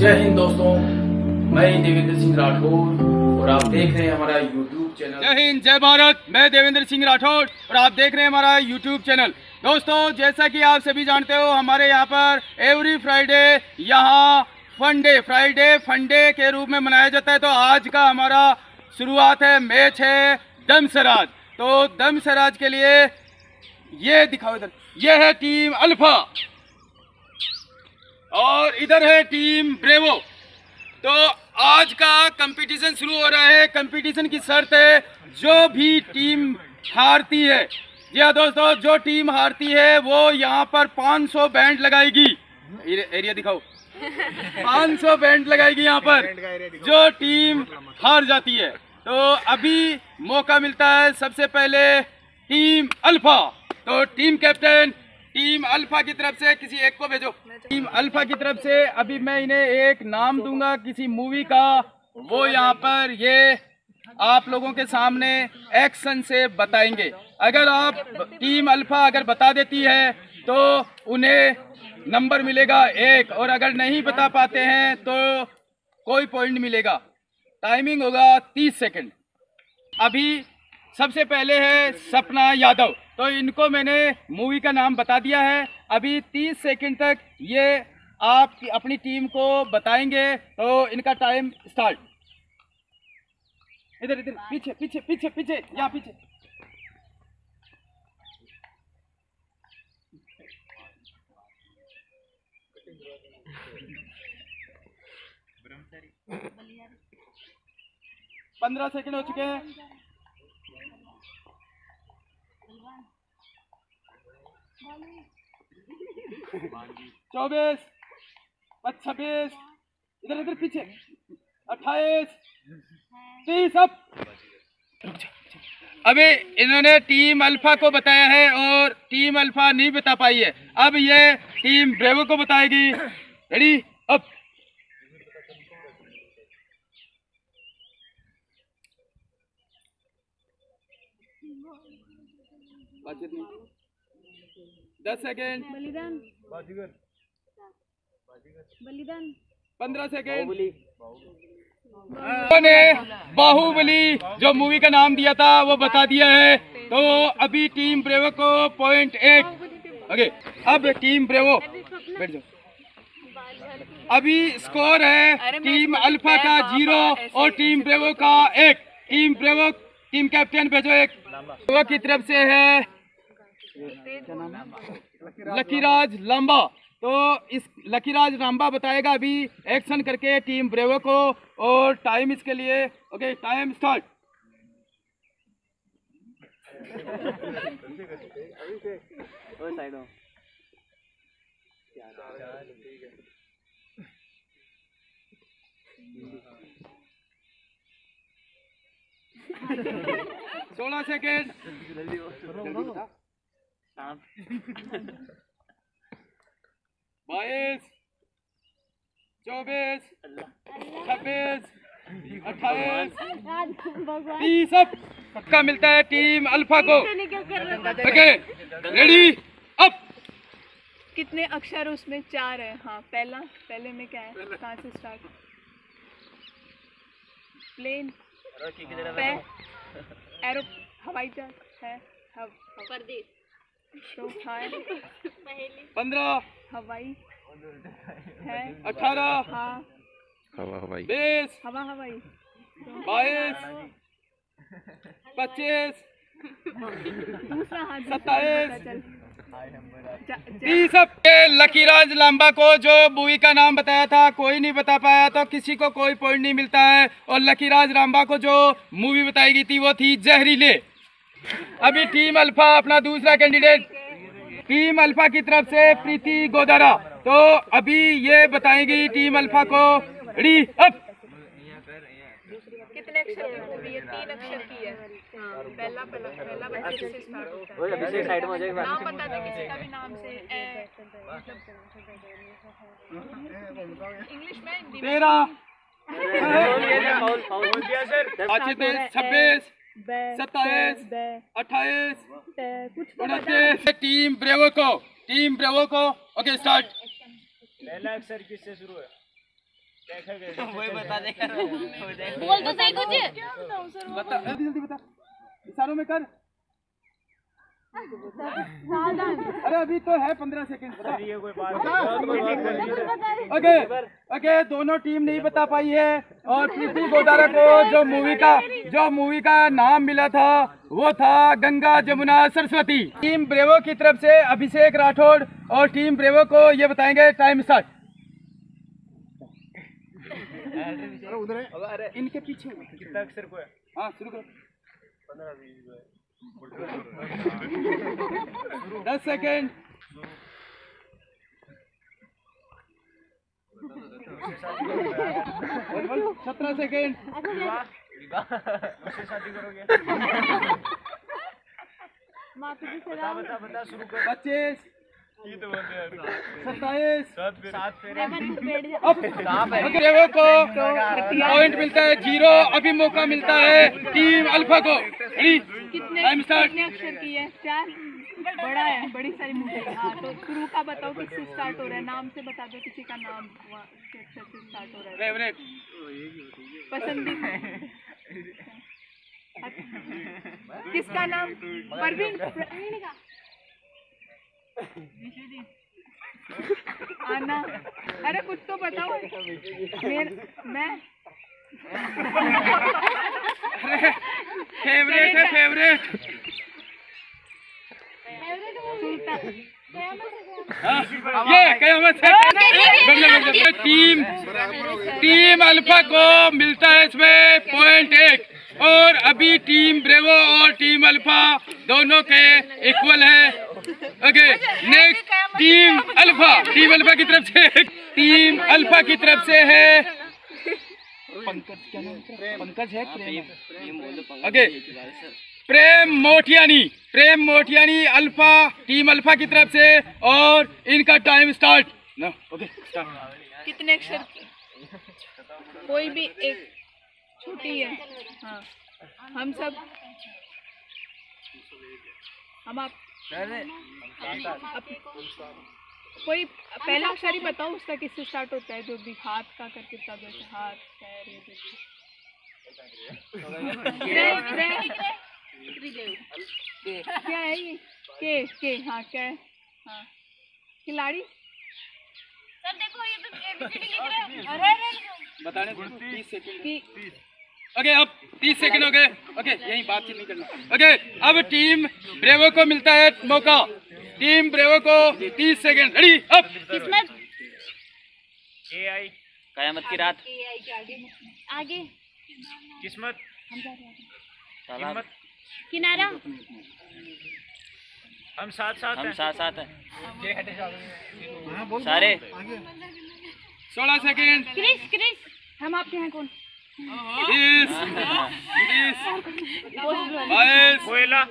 जय हिंद दोस्तों, मैं देवेंद्र सिंह राठौर और आप देख रहे हैं हमारा यूट्यूब चैनल जय हिंद, जय भारत, मैं देवेंद्र सिंह राठौर और आप देख रहे हैं हमारा यूट्यूब चैनल दोस्तों, जैसा कि आप सभी जानते हो, हमारे यहाँ पर एवरी फ्राइडे यहाँ फंडे फ्राइडे फंडे के रूप में मनाया जाता है। तो आज का हमारा शुरुआत है मैच है दम सराज तो दम सराज के लिए ये दिखाओ इधर, ये है टीम अल्फ़ा और इधर है टीम ब्रेवो। तो आज का कंपटीशन शुरू हो रहा है। कंपटीशन की शर्त है जो भी टीम हारती है। जी हाँ दोस्तों जो टीम हारती है वो यहाँ पर 500 बैंड लगाएगी। एरिया एरिया दिखाओ। 500 बैंड लगाएगी यहाँ पर जो टीम हार जाती है। तो अभी मौका मिलता है सबसे पहले टीम अल्फ़ा। तो टीम कैप्टन टीम अल्फ़ा की तरफ़ से किसी एक को भेजो। टीम अल्फ़ा की तरफ़ से अभी मैं इन्हें एक नाम दूँगा किसी मूवी का। वो यहाँ पर ये आप लोगों के सामने एक्शन से बताएँगे। अगर आप टीम अल्फ़ा अगर बता देती है तो उन्हें नंबर मिलेगा एक। और अगर नहीं बता पाते हैं तो कोई पॉइंट मिलेगा। टाइमिंग होगा तीस सेकंड। अभी सबसे पहले है सपना यादव। तो इनको मैंने मूवी का नाम बता दिया है। अभी 30 सेकंड तक ये आप अपनी टीम को बताएँगे तो इनका टाइम स्टार्ट इधर इधर, पीछे पीछे पीछे पीछे, यहाँ पीछे। पंद्रह सेकंड हो चुके हैं। चौबीस छब्बीस इधर इधर, पीछे। अट्ठाईस, तीस, अब। अभी इन्होंने टीम अल्फ़ा को बताया है और टीम अल्फ़ा नहीं बता पाई है। अब ये टीम ब्रेवो को बताएगी। रेडी अब बातचीत नहीं। दस सेकेंड। बलिदान। बाजीगर। बलिदान। पंद्रह सेकेंड। ने बाहुबली जो मूवी का नाम दिया था वो बता दिया है। तो अभी टीम ब्रेवो को पॉइंट एक ओके अब टीम ब्रेवो बैठ जाओ। अभी स्कोर है टीम अल्फ़ा का ज़ीरो और टीम ब्रेवो का एक। टीम ब्रेवो टीम कैप्टन भेजो एक। ब्रेवो की तरफ़ से है। लकीराज लांबा। तो इस लकीराज लांबा बताएगा अभी एक्शन करके टीम ब्रेवो को और टाइम इसके लिए। ओके टाइम स्टार्ट सोलह सेकेंड बाईस चौबीस छब्बीस अट्ठाईस भगवान तीस अब पक्का मिलता है टीम अल्फ़ा को। ओके रेडी अब कितने अक्षर उसमें चार है? हाँ पहला पहले में क्या है? कहाँ से स्टार्ट प्लेन एरो हवाई जहाज़ है। हव, परदेश तो हाँ पंद्रह। हवाई। अठारह। हाँ। बीस। हवा हवाई। बाईस। पच्चीस। दूसरा हाथ। दूसरा सत्ताईस। लकीराज लांबा को जो मूवी का नाम बताया था कोई नहीं बता पाया तो किसी को कोई पॉइंट नहीं मिलता है। और लकीराज लांबा को जो मूवी बताई गई थी वो थी जहरीले। अभी टीम अल्फ़ा अपना दूसरा कैंडिडेट। टीम अल्फ़ा की तरफ़ से प्रीति गोदारा। तो अभी ये बताएगी टीम अल्फ़ा को रेडी अब कितने अक्षर है तीन अक्षर की है। पहला पहला पहला बच्चे से स्टार्ट होता है। नाम बता दे किसी का भी नाम से। इंग्लिश में हिंदी में? तेरह छब्बीस। सत्ताईस अट्ठाईस कुछ तो उनतीस। टीम ब्रेवो को टीम ब्रेवो को। Okay start. पहला अक्षर किससे शुरू है? बोल तो सही कुछ। बता जल्दी जल्दी बता। इशारों में कर। अरे अभी तो है पंद्रह सेकंड। ओके। ओके दोनों टीम नहीं बता पाई है। और प्रीति गोदारा को जो मूवी का जो मूवी का नाम मिला था वो था गंगा जमुना सरस्वती। टीम ब्रेवो की तरफ़ से अभिषेक राठौड़ और टीम ब्रेवो को ये बताएँगे टाइम स्टार्ट इनके पीछे कितना अक्षर को है? हाँ शुरू करो। दस सेकेंड सत्रह सेकेंड पच्चीस सत्ताईस। अब ब्रेवो को पॉइंट मिलता है ज़ीरो अभी मौका मिलता है टीम अल्फ़ा को कितने कितने अक्षर की है? चार। बड़ा है बड़ी सारी मूवी। हाँ तो का बताओ किससे स्टार्ट हो रहा है? नाम से बता दो किसी का नाम से स्टार्ट हो रहा है? पसंदीदा। अच्छा। किसका नाम? परवीन प्रवीण का। आना। अरे कुछ तो बताओ। मैं फेवरेट है फेवरेट। ये कयामत। टीम टीम अल्फ़ा को मिलता है इसमें पॉइंट एक। और अभी टीम ब्रेवो और टीम अल्फ़ा दोनों के इक्वल है। Okay next team alpha team alpha की तरफ़ से टीम अल्फ़ा की तरफ़ से है। पंकज क्या नाम पंकज है? Prem okay Prem Motiyani. Prem Motiyani alpha team alpha की तरफ़ से और इनका टाइम स्टार्ट ना ओके स्टार्ट कितने अक्षर कोई भी एक छोटी है। हाँ हम सब हम आप कोई पहला अक्षर ही बताओ उसका किससे स्टार्ट होता है? जो भी हाथ का करके हाथ पैर ये क्या है ये? के के हाँ क्या है? हाँ। खिलाड़ी? सर देखो ये तो एबीसीडी लिख रहे हैं। अरे अरे बताने दो तीस सेकंड। की ओके अब तीस सेकंड हो गए। ओके यही बातचीत नहीं करना। ओके अब टीम ब्रेवो को मिलता है मौका। टीम ब्रेवो को तीस सेकंड। रेडी अब। किस्मत? कयामत की रात। आगे। किस्मत। तालाब किनारा। हम साथ साथ हम साथ साथ हैं। सारे। सोलह सेकंड। क्रिस क्रिस हम आपके हैं कौन? बीस बाईस कोयला।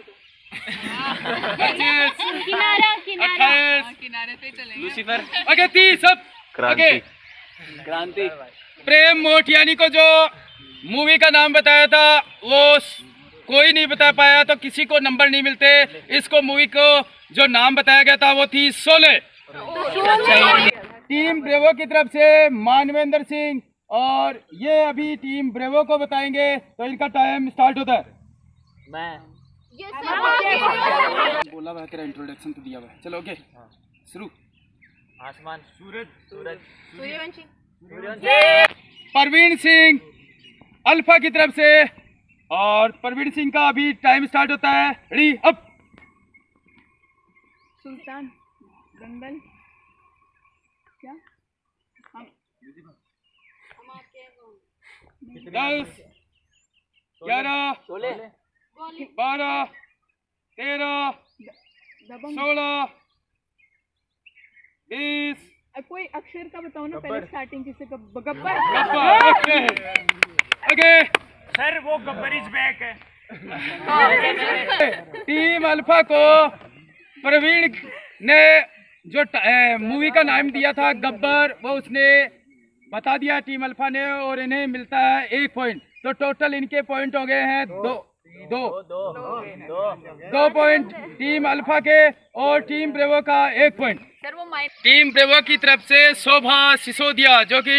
पच्चीस। किनारा किनारा। किनारे पे चलेंगे। लूसीफर। ओके तीस अब ओके क्रांति। प्रेम मोटियानी को जो मूवी का नाम बताया था वो कोई नहीं बता पाया तो किसी को नंबर नहीं मिलते। इसको मूवी को जो नाम बताया गया था वो थी सोले टीम ब्रेवो की तरफ़ से मानवेंद्र सिंह और ये अभी टीम ब्रेवो को बताएँगे तो इनका टाइम स्टार्ट होता है। मैं। बोला हुआ तेरा इंट्रोडक्शन तो दिया हुआ है चलो ओके शुरू। आसमान सूरज सूरज। सूर्यवंशी। परवीन सिंह अल्फ़ा की तरफ़ से और परवीन सिंह का अभी टाइम स्टार्ट होता है. रेडी अब सुल्तान दंगल क्या? हम दस ग्यारह बारह तेरह सोलह बीस। कोई अक्षर का बताओ ना पहले स्टार्टिंग किससे गब- Gabbar. Gabbar, okay okay sir वो गब्बर इज़ बैक है। टीम अल्फ़ा को प्रवीण ने जो मूवी का नाम दिया था गब्बर वो उसने बता दिया टीम अल्फ़ा ने और इन्हें मिलता है एक पॉइंट तो टोटल इनके पॉइंट हो गए हैं दो दो। दो दो दो पॉइंट टीम अल्फ़ा के और टीम ब्रेवो का एक पॉइंट सर वो माइंड टीम ब्रेवो की तरफ़ से शोभा सिसोदिया जो कि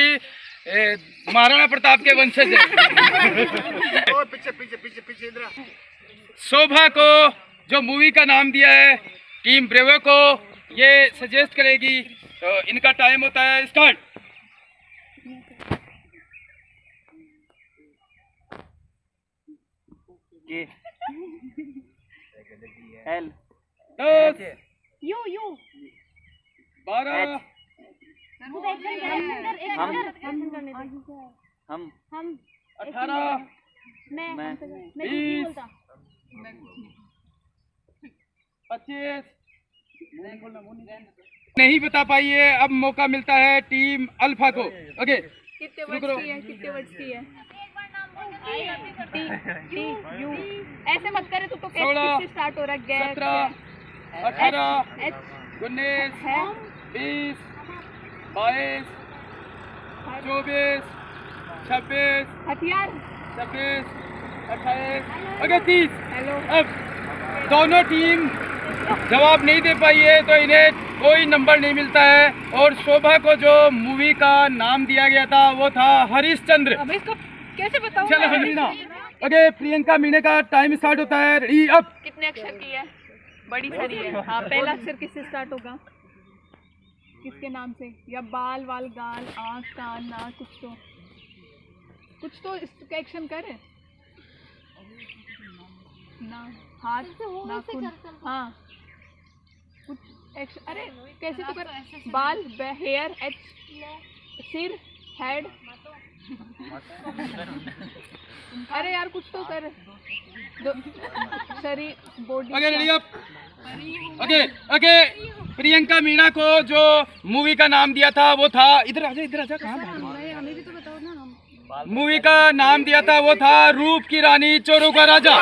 महाराणा प्रताप के वंशज है। पीछे पीछे पीछे पीछे इधर शोभा को जो मूवी का नाम दिया है टीम ब्रेवो को ये सजेस्ट करेगी तो इनका टाइम होता है स्टार्ट एल दस यू यू बारह। हम हम हम अठारह। मैं मैं मैं नहीं बीस। पच्चीस। नहीं बता पाई है अब मौका मिलता है टीम अल्फ़ा को। ओके कितने वर्ड्स की है कितने वर्ड्स की है? एक बार नाम बोल टी टी यू। ऐसे मत करे तू तो कैसे स्टार्ट हो रहा है? गैस सत्रह अठारह एच उन्नीस है बीस। बाईस चौबीस छब्बीस हथियार छब्बीस अट्ठाईस तीस। अब दोनों टीम जवाब नहीं दे पाई है तो इन्हें कोई नंबर नहीं मिलता है। और शोभा को जो मूवी का नाम दिया गया था वो था हरिश्चंद्र। अब इसको कैसे बताऊँ? चलो? मीना ओके प्रियंका मीना का टाइम स्टार्ट होता है। कितने अक्षर की है? बड़ी सारी है। हाँ पहला अक्षर किससे स्टार्ट होगा? किसके नाम से? या बाल वाल गाल आँख कान नाक कुछ तो। कुछ तो इसका एक्शन कर। ना हाथ नाखून हाँ कुछ एक्शन अरे कैसे तो कर बाल हेयर एच सिर हेड अरे यार कुछ तो कर। शरीर body okay okay Priyanka Meena को जो मूवी का नाम दिया था वो था इधर आजा इधर आजा कहाँ भाग रहा है? हमें भी तो मूवी का नाम दिया था वो था रूप की रानी चोरों का राजा